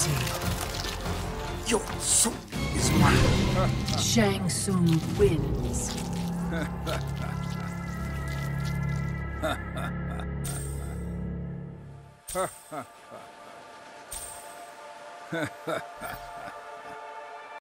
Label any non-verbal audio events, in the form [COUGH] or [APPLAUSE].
city. Your soul is mine. Shang Tsung wins. [LAUGHS]